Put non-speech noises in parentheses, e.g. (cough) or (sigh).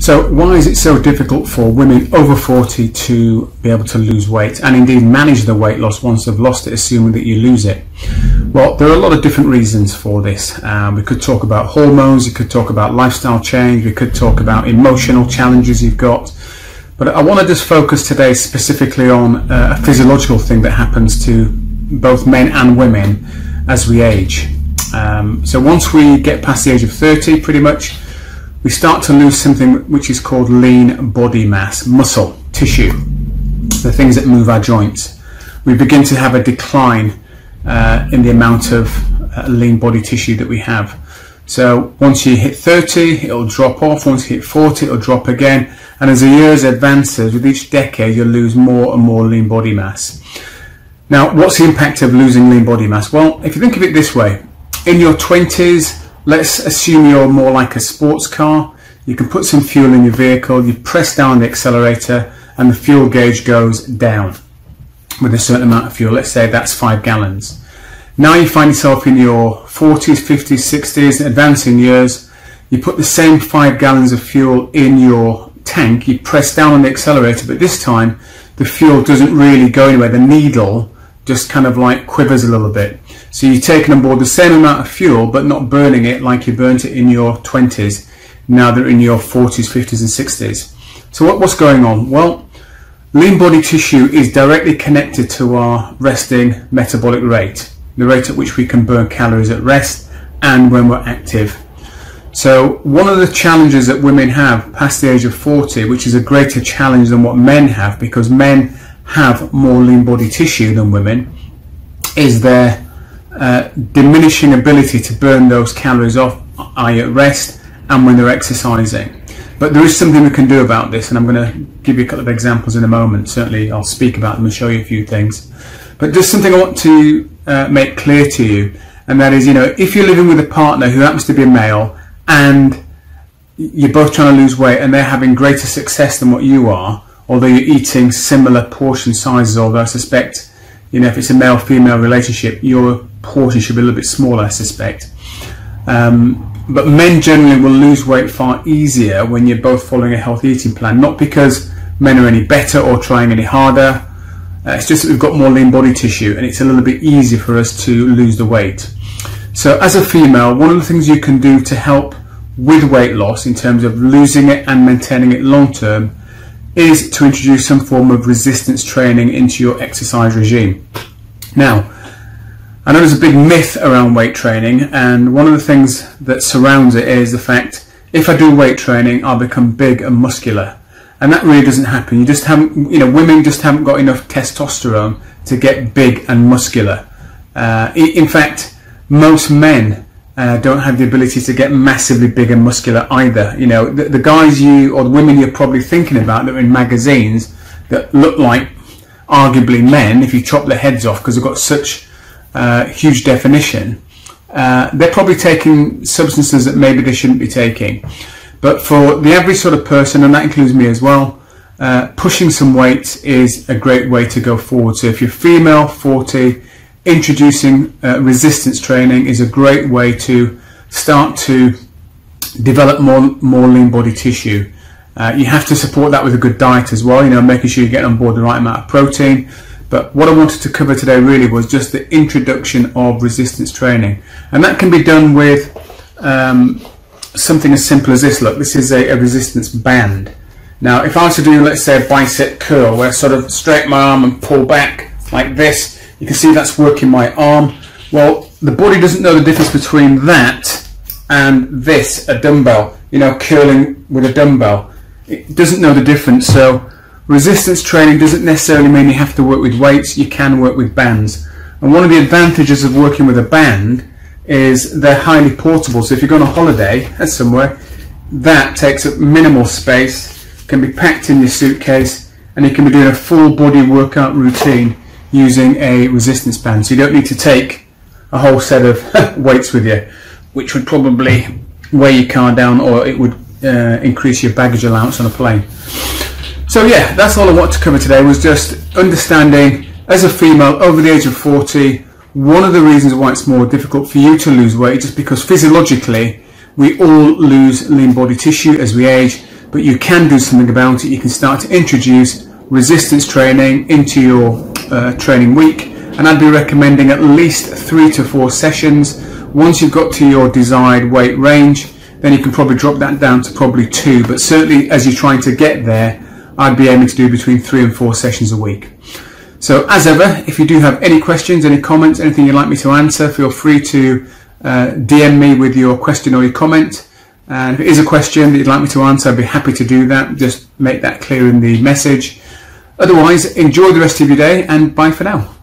So why is it so difficult for women over 40 to be able to lose weight and indeed manage the weight loss once they've lost it, assuming that you lose it? Well, there are a lot of different reasons for this. Um, we could talk about hormones, we could talk about lifestyle change, we could talk about emotional challenges you've got. But I want to just focus today specifically on uh, a physiological thing that happens to both men and women as we age. Um, so once we get past the age of 30, pretty much, we start to lose something which is called lean body mass, muscle, tissue, the things that move our joints. We begin to have a decline uh, in the amount of uh, lean body tissue that we have. So once you hit 30, it'll drop off. Once you hit 40, it'll drop again. And as the years advances, with each decade, you'll lose more and more lean body mass. Now, what's the impact of losing lean body mass? Well, if you think of it this way, in your 20s, Let's assume you're more like a sports car. You can put some fuel in your vehicle, you press down the accelerator and the fuel gauge goes down with a certain amount of fuel. Let's say that's five gallons. Now you find yourself in your 40s, 50s, 60s, advancing years. You put the same five gallons of fuel in your tank, you press down on the accelerator, but this time the fuel doesn't really go anywhere. The needle just kind of like quivers a little bit. So you're taking on board the same amount of fuel, but not burning it like you burnt it in your 20s. Now they're in your 40s, 50s, and 60s. So what, what's going on? Well, lean body tissue is directly connected to our resting metabolic rate, the rate at which we can burn calories at rest and when we're active. So one of the challenges that women have past the age of 40, which is a greater challenge than what men have, because men have more lean body tissue than women is their uh, diminishing ability to burn those calories off i.e. at rest and when they're exercising. But there is something we can do about this and I'm going to give you a couple of examples in a moment. Certainly I'll speak about them and show you a few things. But just something I want to uh, make clear to you and that is, you know, if you're living with a partner who happens to be a male and you're both trying to lose weight and they're having greater success than what you are, although you're eating similar portion sizes, although I suspect, you know, if it's a male-female relationship, your portion should be a little bit smaller, I suspect. Um, but men generally will lose weight far easier when you're both following a healthy eating plan, not because men are any better or trying any harder. Uh, it's just that we've got more lean body tissue and it's a little bit easier for us to lose the weight. So as a female, one of the things you can do to help with weight loss in terms of losing it and maintaining it long term is to introduce some form of resistance training into your exercise regime. Now, I know there's a big myth around weight training, and one of the things that surrounds it is the fact if I do weight training, I'll become big and muscular. And that really doesn't happen. You just haven't, you know, women just haven't got enough testosterone to get big and muscular. Uh, in fact, most men uh, don't have the ability to get massively big and muscular either. You know, the, the, guys you or the women you're probably thinking about that are in magazines that look like arguably men, if you chop their heads off because they've got such uh, huge definition, uh, they're probably taking substances that maybe they shouldn't be taking. But for the average sort of person, and that includes me as well, uh, pushing some weight is a great way to go forward. So if you're female, 40, introducing uh, resistance training is a great way to start to develop more more lean body tissue. Uh, you have to support that with a good diet as well, you know, making sure you get on board the right amount of protein. But what I wanted to cover today really was just the introduction of resistance training. And that can be done with um, something as simple as this. Look, this is a, a resistance band. Now, if I was to do, let's say, a bicep curl, where I sort of straighten my arm and pull back like this, you can see that's working my arm. Well, the body doesn't know the difference between that and this, a dumbbell, you know, curling with a dumbbell. It doesn't know the difference. So resistance training doesn't necessarily mean you have to work with weights. You can work with bands. And one of the advantages of working with a band is they're highly portable. So if you're going on holiday somewhere, that takes up minimal space, can be packed in your suitcase, and you can be doing a full body workout routine using a resistance band. So you don't need to take a whole set of (laughs) weights with you, which would probably weigh your car down or it would uh, increase your baggage allowance on a plane. So yeah, that's all I want to cover today was just understanding as a female over the age of 40, one of the reasons why it's more difficult for you to lose weight is just because physiologically we all lose lean body tissue as we age. but you can do something about it. You can start to introduce resistance training into your uh, training week, and I'd be recommending at least three to four sessions. Once you've got to your desired weight range, then you can probably drop that down to probably two, but certainly as you're trying to get there, I'd be aiming to do between three and four sessions a week. So as ever, if you do have any questions, any comments, anything you'd like me to answer, feel free to uh, DM me with your question or your comment. And if it is a question that you'd like me to answer, I'd be happy to do that. Just make that clear in the message. Otherwise, enjoy the rest of your day and bye for now.